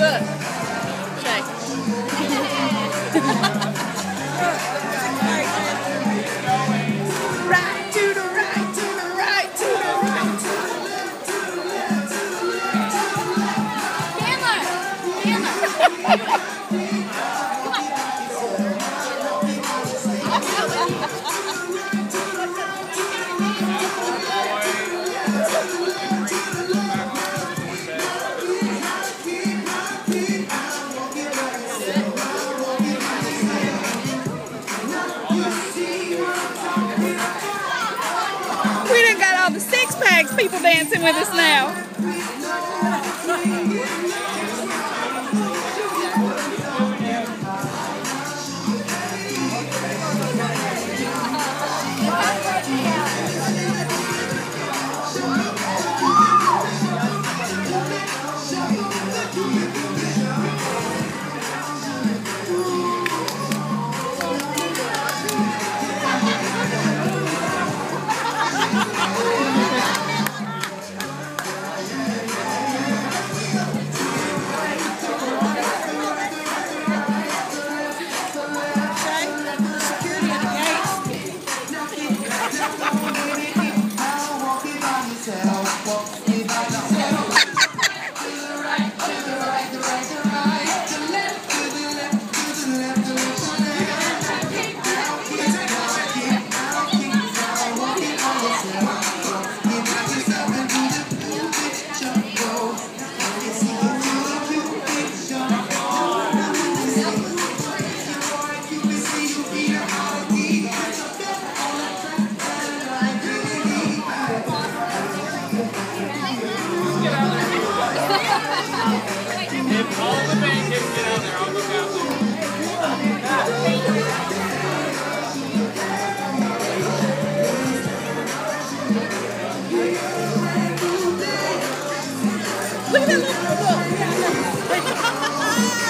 Look. Right to the right, to the right, to the right. Chandler! Chandler! Band kids get out there, I'll go down there. Look at that little look.